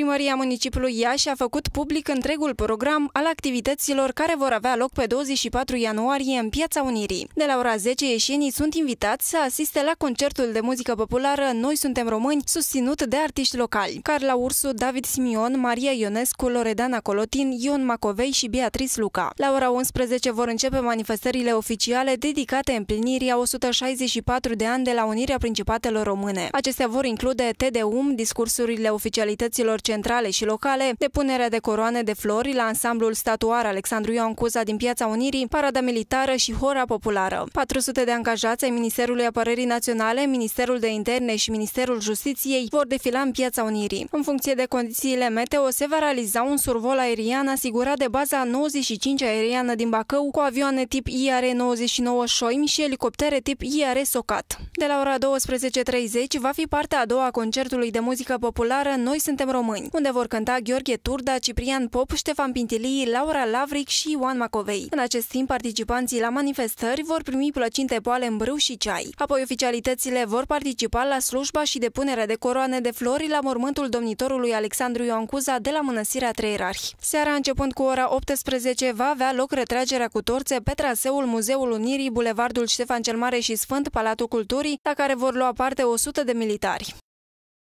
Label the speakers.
Speaker 1: Primăria municipiului Iași a făcut public întregul program al activităților care vor avea loc pe 24 ianuarie în Piața Unirii. De la ora 10, ieșenii sunt invitați să asiste la concertul de muzică populară Noi suntem români, susținut de artiști locali. Carla Ursu, David Simion, Maria Ionescu, Loredana Colotin, Ion Macovei și Beatrice Luca. La ora 11 vor începe manifestările oficiale dedicate împlinirii a 164 de ani de la Unirea Principatelor Române. Acestea vor include TDUM, discursurile oficialităților centrale și locale, depunerea de coroane de flori la ansamblul statuar Alexandru Ioan Cuza din Piața Unirii, parada militară și hora populară. 400 de angajați ai Ministerului Apărării Naționale, Ministerul de Interne și Ministerul Justiției vor defila în Piața Unirii. În funcție de condițiile meteo, se va realiza un survol aerian asigurat de baza 95 aeriană din Bacău cu avioane tip IR-99 Șoimi și elicoptere tip IR Socat. De la ora 12.30 va fi partea a doua a concertului de muzică populară Noi suntem români, unde vor cânta Gheorghe Turda, Ciprian Pop, Ștefan Pintilii, Laura Lavric și Ioan Macovei. În acest timp, participanții la manifestări vor primi plăcinte poale în brâu și ceai. Apoi, oficialitățile vor participa la slujba și depunerea de coroane de flori la mormântul domnitorului Alexandru Ioan Cuza de la Mănăstirea Treirarhi. Seara, începând cu ora 18, va avea loc retragerea cu torțe pe traseul Muzeul Unirii, Bulevardul Ștefan cel Mare și Sfânt, Palatul Culturii, la care vor lua parte 100 de militari.